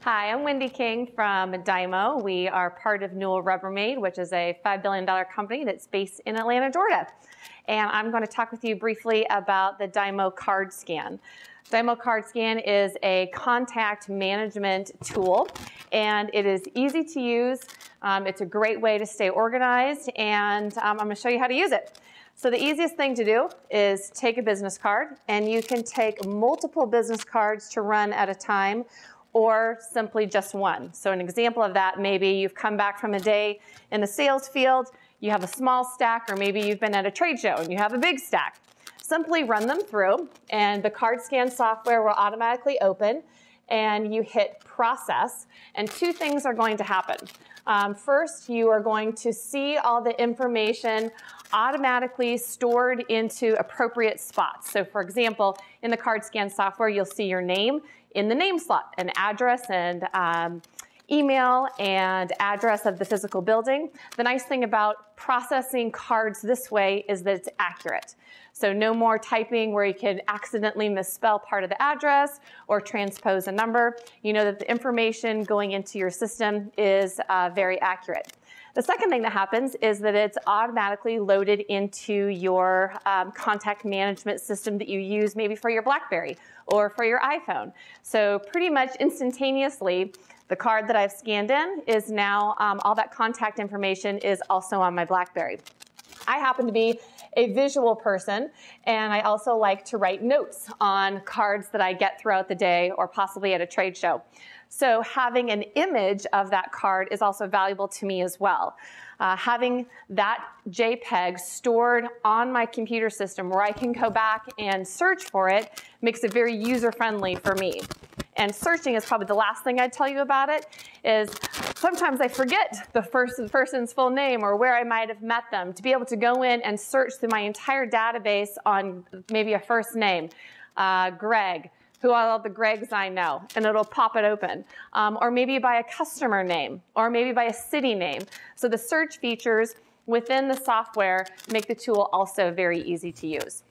Hi, I'm Wendy King from Dymo. We are part of Newell Rubbermaid, which is a $5 billion company that's based in Atlanta, Georgia. And I'm going to talk with you briefly about the Dymo Card Scan. Dymo Card Scan is a contact management tool, and it is easy to use. Um, it's a great way to stay organized, and um, I'm going to show you how to use it. So the easiest thing to do is take a business card, and you can take multiple business cards to run at a time, or simply just one. So an example of that, maybe you've come back from a day in the sales field, you have a small stack, or maybe you've been at a trade show and you have a big stack. Simply run them through and the card scan software will automatically open and you hit process and two things are going to happen. Um, first, you are going to see all the information automatically stored into appropriate spots. So for example, in the card scan software, you'll see your name in the name slot, an address and um, email and address of the physical building. The nice thing about processing cards this way is that it's accurate. So no more typing where you can accidentally misspell part of the address or transpose a number. You know that the information going into your system is uh, very accurate. The second thing that happens is that it's automatically loaded into your um, contact management system that you use maybe for your BlackBerry or for your iPhone. So pretty much instantaneously, the card that I've scanned in is now, um, all that contact information is also on my BlackBerry. I happen to be a visual person, and I also like to write notes on cards that I get throughout the day or possibly at a trade show. So having an image of that card is also valuable to me as well. Uh, having that JPEG stored on my computer system where I can go back and search for it makes it very user-friendly for me. And searching is probably the last thing I'd tell you about it, is sometimes I forget the first person's full name or where I might have met them. To be able to go in and search through my entire database on maybe a first name, uh, Greg, who all the Gregs I know, and it'll pop it open. Um, or maybe by a customer name, or maybe by a city name. So the search features within the software make the tool also very easy to use.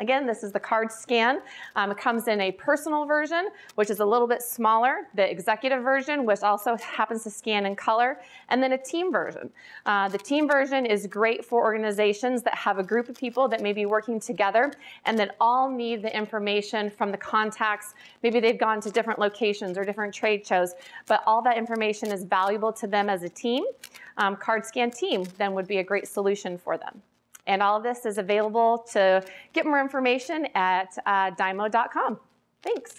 Again, this is the card scan. Um, it comes in a personal version, which is a little bit smaller, the executive version, which also happens to scan in color, and then a team version. Uh, the team version is great for organizations that have a group of people that may be working together and that all need the information from the contacts. Maybe they've gone to different locations or different trade shows, but all that information is valuable to them as a team. Um, card scan team then would be a great solution for them. And all of this is available to get more information at uh, dymo.com. Thanks.